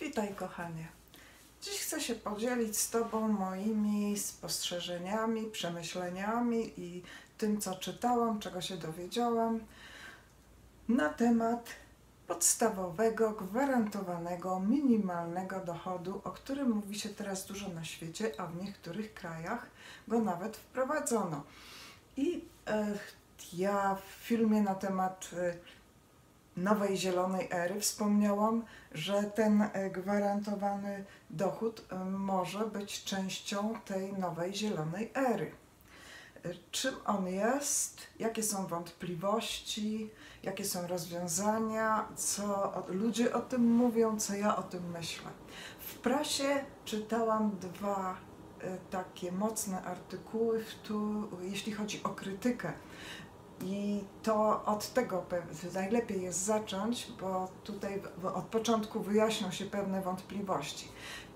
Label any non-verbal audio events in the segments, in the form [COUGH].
Witaj, kochanie. Dziś chcę się podzielić z Tobą moimi spostrzeżeniami, przemyśleniami i tym, co czytałam, czego się dowiedziałam na temat podstawowego, gwarantowanego, minimalnego dochodu, o którym mówi się teraz dużo na świecie, a w niektórych krajach go nawet wprowadzono. I e, ja w filmie na temat e, nowej zielonej ery. Wspomniałam, że ten e, gwarantowany dochód e, może być częścią tej nowej zielonej ery. E, czym on jest, jakie są wątpliwości, jakie są rozwiązania, co ludzie o tym mówią, co ja o tym myślę. W prasie czytałam dwa takie mocne artykuły, tu, jeśli chodzi o krytykę i to od tego najlepiej jest zacząć, bo tutaj od początku wyjaśnią się pewne wątpliwości.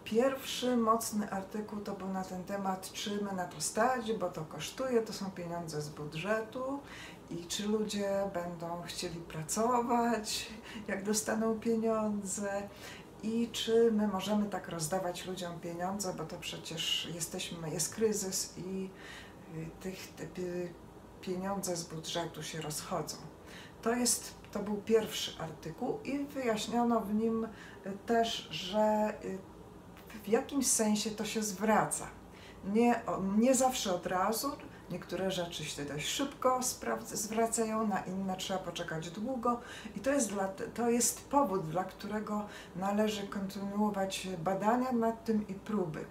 Pierwszy mocny artykuł to był na ten temat, czy my na to stać, bo to kosztuje, to są pieniądze z budżetu i czy ludzie będą chcieli pracować, jak dostaną pieniądze i czy my możemy tak rozdawać ludziom pieniądze, bo to przecież jesteśmy, jest kryzys i y, tych, tych pieniądze z budżetu się rozchodzą. To, jest, to był pierwszy artykuł i wyjaśniono w nim y, też, że y, w jakimś sensie to się zwraca. Nie, nie zawsze od razu, niektóre rzeczy się dość szybko zwracają, na inne trzeba poczekać długo i to jest, dla, to jest powód, dla którego należy kontynuować badania nad tym i próby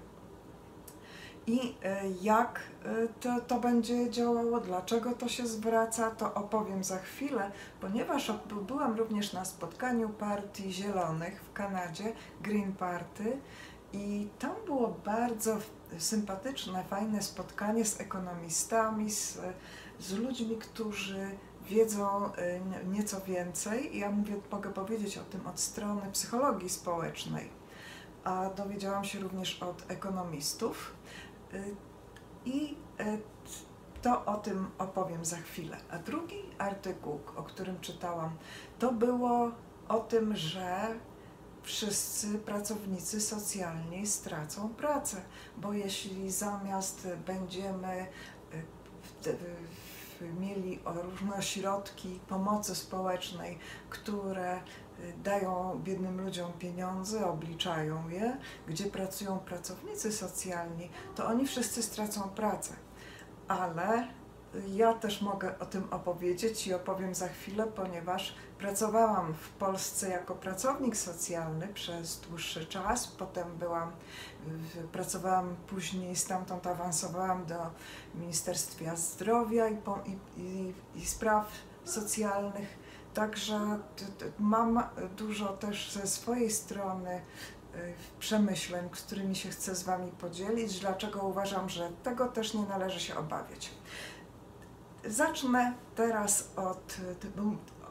i e, jak e, to, to będzie działało, dlaczego to się zwraca, to opowiem za chwilę, ponieważ byłam również na spotkaniu Partii Zielonych w Kanadzie, Green Party, i tam było bardzo sympatyczne, fajne spotkanie z ekonomistami, z, z ludźmi, którzy wiedzą e, nieco więcej. Ja mówię, mogę powiedzieć o tym od strony psychologii społecznej, a dowiedziałam się również od ekonomistów. I y, to o tym opowiem za chwilę. A drugi artykuł, o którym czytałam, to było o tym, że wszyscy pracownicy socjalni stracą pracę, bo jeśli zamiast będziemy y, mieli różne ośrodki pomocy społecznej, które dają biednym ludziom pieniądze, obliczają je, gdzie pracują pracownicy socjalni, to oni wszyscy stracą pracę. Ale ja też mogę o tym opowiedzieć i opowiem za chwilę, ponieważ pracowałam w Polsce jako pracownik socjalny przez dłuższy czas. Potem byłam, pracowałam później, stamtąd awansowałam do Ministerstwa Zdrowia i, i, i, i Spraw Socjalnych Także mam dużo też ze swojej strony y, przemyśleń, którymi się chcę z Wami podzielić, dlaczego uważam, że tego też nie należy się obawiać. Zacznę teraz od,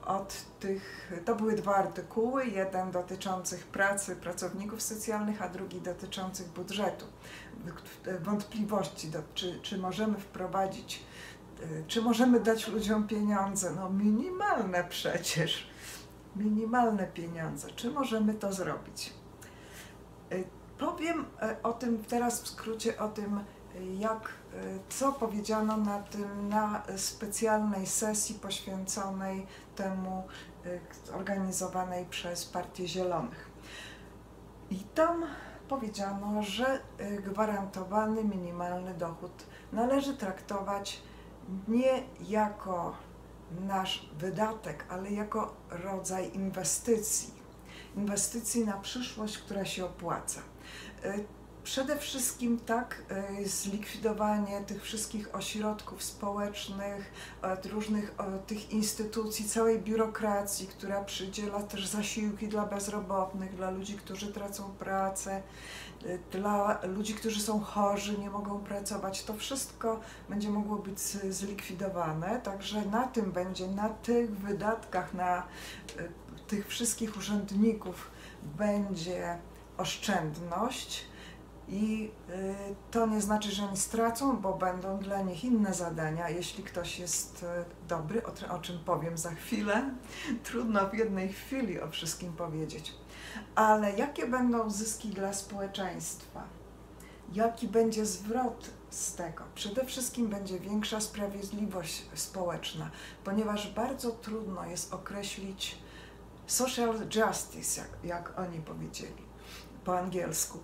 od tych, to były dwa artykuły, jeden dotyczących pracy pracowników socjalnych, a drugi dotyczących budżetu. Wątpliwości, do, czy, czy możemy wprowadzić czy możemy dać ludziom pieniądze? No minimalne przecież, minimalne pieniądze. Czy możemy to zrobić? Y, powiem y, o tym teraz w skrócie o tym, jak, co powiedziano na tym, na specjalnej sesji poświęconej temu, organizowanej przez Partię Zielonych. I tam powiedziano, że gwarantowany minimalny dochód należy traktować nie jako nasz wydatek, ale jako rodzaj inwestycji. Inwestycji na przyszłość, która się opłaca. E, przede wszystkim tak e, zlikwidowanie tych wszystkich ośrodków społecznych, różnych tych instytucji, całej biurokracji, która przydziela też zasiłki dla bezrobotnych, dla ludzi, którzy tracą pracę, dla ludzi, którzy są chorzy, nie mogą pracować. To wszystko będzie mogło być zlikwidowane, także na tym będzie, na tych wydatkach, na e, tych wszystkich urzędników będzie oszczędność I y, to nie znaczy, że oni stracą, bo będą dla nich inne zadania. Jeśli ktoś jest y, dobry, o, czym powiem za chwilę, [LAUGHS] trudno w jednej chwili o wszystkim powiedzieć. Ale jakie będą zyski dla społeczeństwa? Jaki będzie zwrot z tego? Przede wszystkim będzie większa sprawiedliwość społeczna, ponieważ bardzo trudno jest określić social justice, jak, jak oni powiedzieli po angielsku.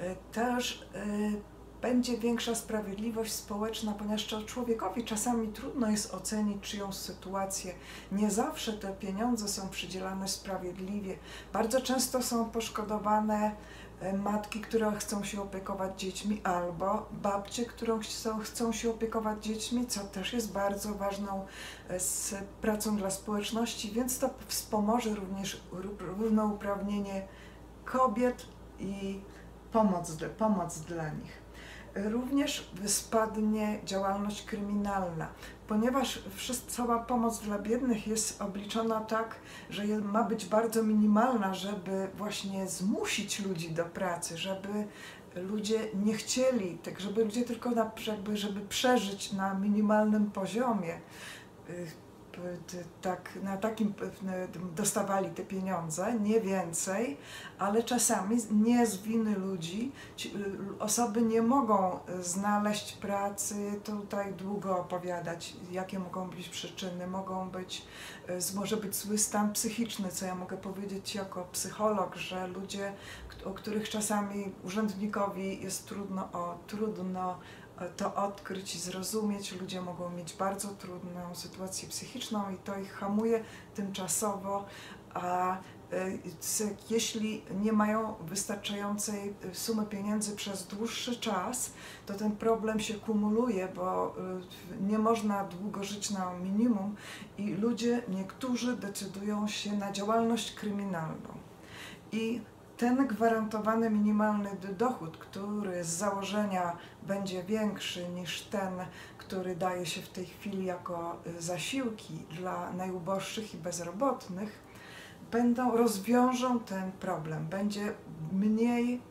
Y, też y, będzie większa sprawiedliwość społeczna, ponieważ człowiekowi czasami trudno jest ocenić czyjąś sytuację. Nie zawsze te pieniądze są przydzielane sprawiedliwie. Bardzo często są poszkodowane y, matki, które chcą się opiekować dziećmi, albo babcie, które chcą, chcą się opiekować dziećmi, co też jest bardzo ważną z pracą dla społeczności, więc to wspomoże również równouprawnienie kobiet i pomoc, pomoc dla nich. Również spadnie działalność kryminalna, ponieważ cała pomoc dla biednych jest obliczona tak, że ma być bardzo minimalna, żeby właśnie zmusić ludzi do pracy, żeby ludzie nie chcieli, tak żeby ludzie tylko na, jakby, żeby przeżyć na minimalnym poziomie y, tak, na takim dostawali te pieniądze, nie więcej, ale czasami nie z winy ludzi. Y, osoby nie mogą znaleźć pracy, tutaj długo opowiadać, jakie mogą być przyczyny. Mogą być, y, może być zły stan psychiczny, co ja mogę powiedzieć jako psycholog, że ludzie, o których czasami urzędnikowi jest trudno, o, trudno to odkryć i zrozumieć. Ludzie mogą mieć bardzo trudną sytuację psychiczną i to ich hamuje tymczasowo, a e, jeśli nie mają wystarczającej sumy pieniędzy przez dłuższy czas, to ten problem się kumuluje, bo e, nie można długo żyć na minimum i ludzie, niektórzy decydują się na działalność kryminalną. I ten gwarantowany minimalny dochód, który z założenia będzie większy niż ten, który daje się w tej chwili jako y, zasiłki dla najuboższych i bezrobotnych, będą rozwiążą ten problem. Będzie mniej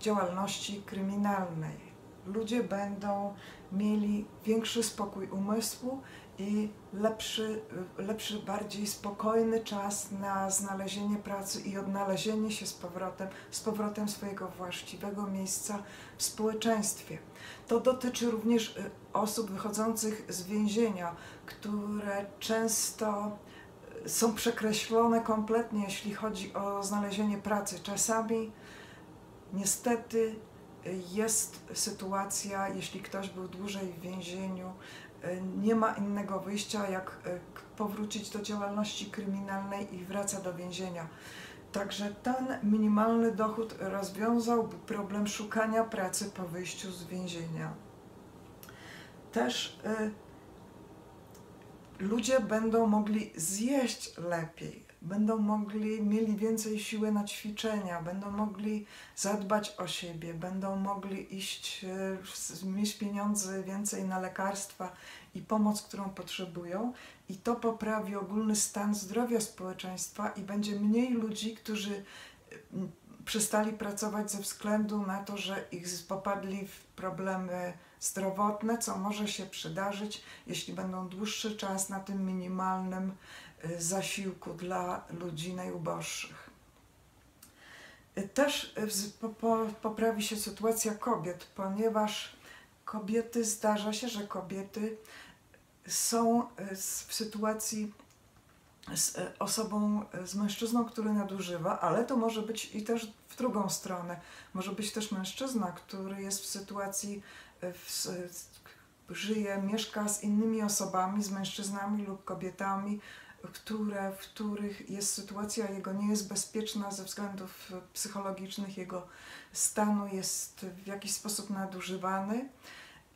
działalności kryminalnej. Ludzie będą mieli większy spokój umysłu i lepszy, lepszy, bardziej spokojny czas na znalezienie pracy i odnalezienie się z powrotem, z powrotem swojego właściwego miejsca w społeczeństwie. To dotyczy również y, osób wychodzących z więzienia, które często y, są przekreślone kompletnie, jeśli chodzi o znalezienie pracy. Czasami niestety y, jest sytuacja, jeśli ktoś był dłużej w więzieniu, nie ma innego wyjścia, jak e, powrócić do działalności kryminalnej i wraca do więzienia. Także ten minimalny dochód rozwiązałby problem szukania pracy po wyjściu z więzienia. Też y, ludzie będą mogli zjeść lepiej będą mogli, mieli więcej siły na ćwiczenia, będą mogli zadbać o siebie, będą mogli iść, e, mieć pieniądze więcej na lekarstwa i pomoc, którą potrzebują, i to poprawi ogólny stan zdrowia społeczeństwa i będzie mniej ludzi, którzy przestali pracować ze względu na to, że ich popadli w problemy zdrowotne, co może się przydarzyć, jeśli będą dłuższy czas na tym minimalnym Y, zasiłku dla ludzi najuboższych. Y, też y, poprawi się sytuacja kobiet, ponieważ kobiety, zdarza się, że kobiety są w sytuacji z osobą, z mężczyzną, który nadużywa, ale to może być i też w drugą stronę. Może być też mężczyzna, który jest w sytuacji, w, żyje, mieszka z innymi osobami, z mężczyznami lub kobietami, które, w których jest sytuacja jego nie jest bezpieczna ze względów psychologicznych, jego stanu jest w jakiś sposób nadużywany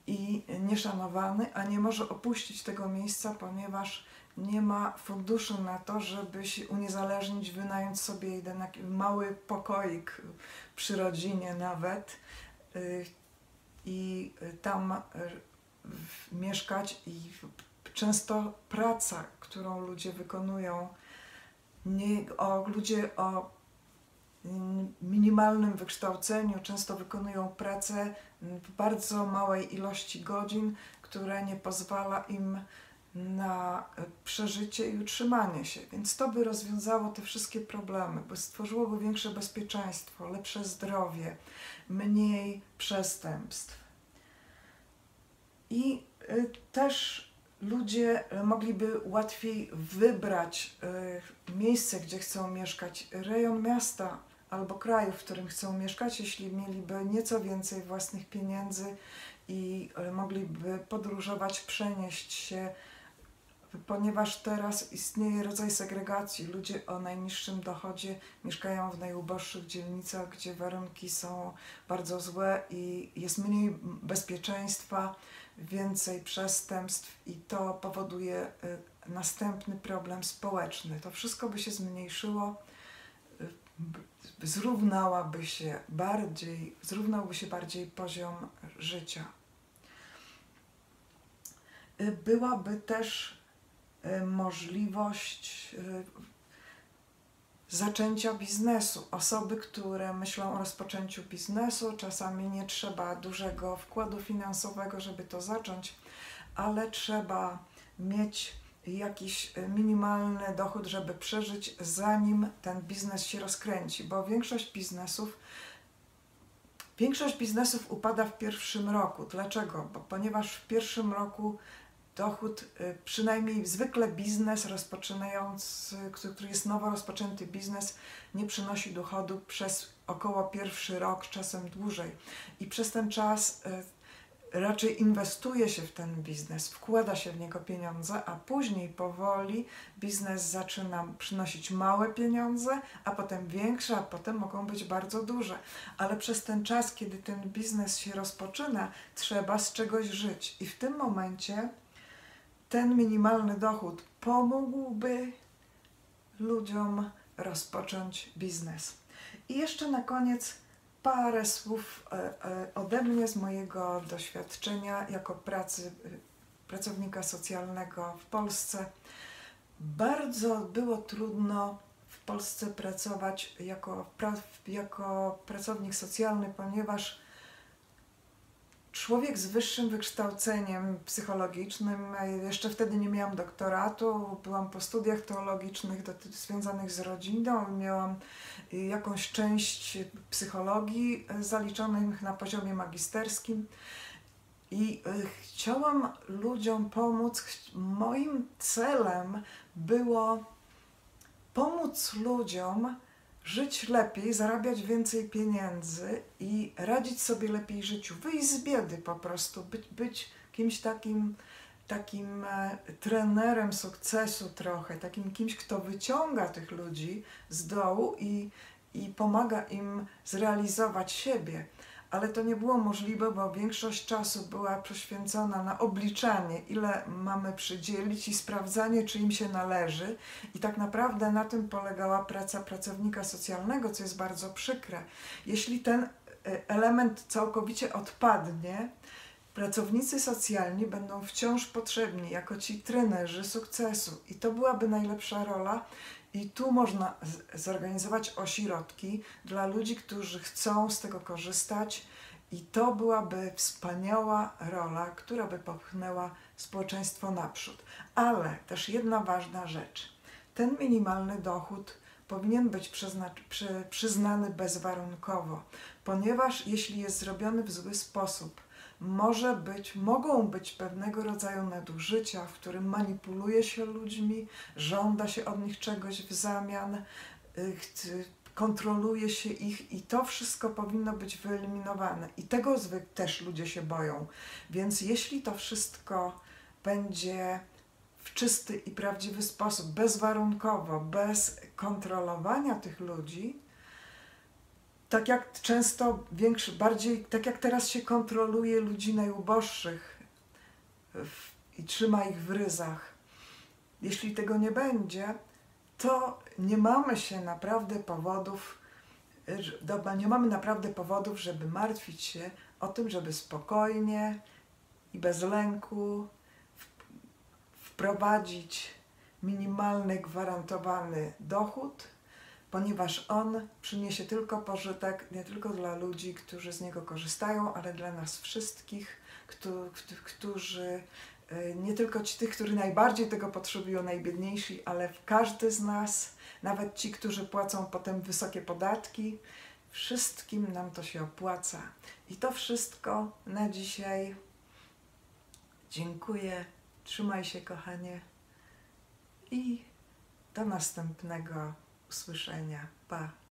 i nieszanowany, a nie może opuścić tego miejsca, ponieważ nie ma funduszy na to, żeby się uniezależnić, wynająć sobie jeden mały pokoik przy rodzinie nawet y, i tam y, mieszkać i często praca, którą ludzie wykonują, nie, o, ludzie o minimalnym wykształceniu, często wykonują pracę w bardzo małej ilości godzin, która nie pozwala im na przeżycie i utrzymanie się. Więc to by rozwiązało te wszystkie problemy, bo stworzyłoby większe bezpieczeństwo, lepsze zdrowie, mniej przestępstw. I y, też ludzie mogliby łatwiej wybrać miejsce, gdzie chcą mieszkać, rejon miasta albo kraju, w którym chcą mieszkać, jeśli mieliby nieco więcej własnych pieniędzy i mogliby podróżować, przenieść się, ponieważ teraz istnieje rodzaj segregacji. Ludzie o najniższym dochodzie mieszkają w najuboższych dzielnicach, gdzie warunki są bardzo złe i jest mniej bezpieczeństwa więcej przestępstw i to powoduje y, następny problem społeczny. To wszystko by się zmniejszyło, y, zrównałaby się bardziej, zrównałby się bardziej poziom życia. Y, byłaby też możliwość zaczęcia biznesu. Osoby, które myślą o rozpoczęciu biznesu, czasami nie trzeba dużego wkładu finansowego, żeby to zacząć, ale trzeba mieć jakiś minimalny dochód, żeby przeżyć, zanim ten biznes się rozkręci, bo większość biznesów Większość biznesów upada w pierwszym roku. Dlaczego? Bo ponieważ w pierwszym roku dochód, y, przynajmniej zwykle biznes rozpoczynający, który jest nowo rozpoczęty biznes, nie przynosi dochodu przez około pierwszy rok, czasem dłużej. I przez ten czas y, raczej inwestuje się w ten biznes, wkłada się w niego pieniądze, a później powoli biznes zaczyna przynosić małe pieniądze, a potem większe, a potem mogą być bardzo duże. Ale przez ten czas, kiedy ten biznes się rozpoczyna, trzeba z czegoś żyć. I w tym momencie ten minimalny dochód pomógłby ludziom rozpocząć biznes. I jeszcze na koniec parę słów e, e, ode mnie z mojego doświadczenia jako pracy pracownika socjalnego w Polsce. Bardzo było trudno w Polsce pracować jako, jako pracownik socjalny, ponieważ człowiek z wyższym wykształceniem psychologicznym, jeszcze wtedy nie miałam doktoratu, byłam po studiach teologicznych związanych z rodziną, miałam y, jakąś część psychologii y, zaliczonych na poziomie magisterskim i y, chciałam ludziom pomóc. Moim celem było pomóc ludziom, żyć lepiej, zarabiać więcej pieniędzy i radzić sobie lepiej życiu, wyjść z biedy po prostu, być, być kimś takim, takim e, trenerem sukcesu trochę, takim kimś, kto wyciąga tych ludzi z dołu i, i pomaga im zrealizować siebie ale to nie było możliwe, bo większość czasu była poświęcona na obliczanie, ile mamy przydzielić i sprawdzanie, czy im się należy. I tak naprawdę na tym polegała praca pracownika socjalnego, co jest bardzo przykre. Jeśli ten e, element całkowicie odpadnie, pracownicy socjalni będą wciąż potrzebni jako ci trenerzy sukcesu. I to byłaby najlepsza rola. I tu można zorganizować ośrodki dla ludzi, którzy chcą z tego korzystać, i to byłaby wspaniała rola, która by popchnęła społeczeństwo naprzód. Ale też jedna ważna rzecz. Ten minimalny dochód powinien być przy, przyznany bezwarunkowo, ponieważ jeśli jest zrobiony w zły sposób, może być, mogą być pewnego rodzaju nadużycia, w którym manipuluje się ludźmi, żąda się od nich czegoś w zamian, y, kontroluje się ich i to wszystko powinno być wyeliminowane. I tego zwykle też ludzie się boją. Więc jeśli to wszystko będzie w czysty i prawdziwy sposób, bezwarunkowo, bez kontrolowania tych ludzi, tak jak często większy, bardziej, tak jak teraz się kontroluje ludzi najuboższych w, i trzyma ich w ryzach. Jeśli tego nie będzie, to nie mamy się naprawdę powodów, nie mamy naprawdę powodów, żeby martwić się o tym, żeby spokojnie i bez lęku wprowadzić minimalny gwarantowany dochód, ponieważ on przyniesie tylko pożytek nie tylko dla ludzi, którzy z niego korzystają, ale dla nas wszystkich, któ- któ- którzy y, nie tylko ci tych, którzy najbardziej tego potrzebują, najbiedniejsi, ale każdy z nas, nawet ci, którzy płacą potem wysokie podatki, wszystkim nam to się opłaca. I to wszystko na dzisiaj. Dziękuję. Trzymaj się, kochanie. I do następnego usłyszenia. Pa.